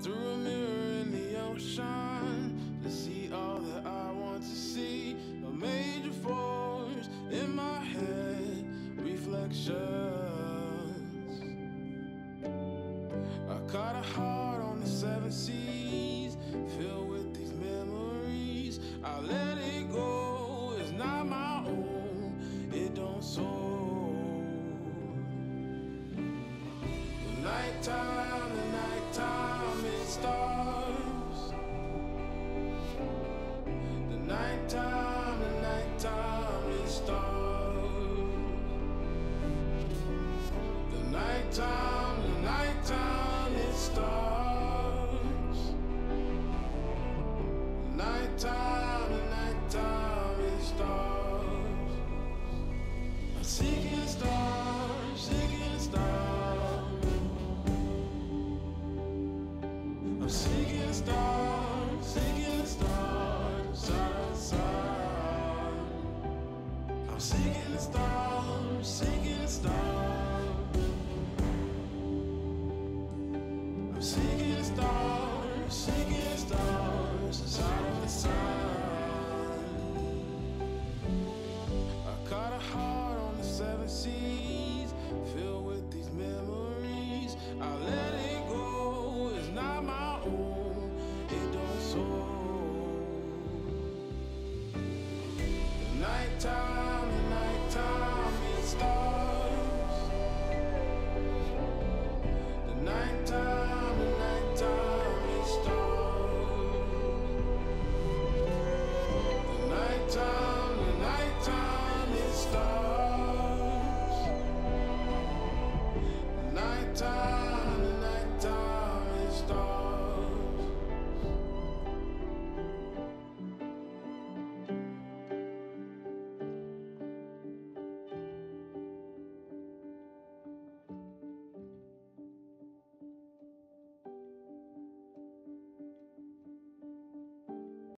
through a mirror in the ocean to see all that I want to see. A major force in my head, reflections. I caught a heart on the seven seas, filled with these memories. I let it go, it's not my own, it don't soar. Nighttime, nighttime, starts. I'm seeking stars, seeking stars. I'm seeking stars, seeking stars. I'm seeking stars, seeking stars. time, the night time is dark.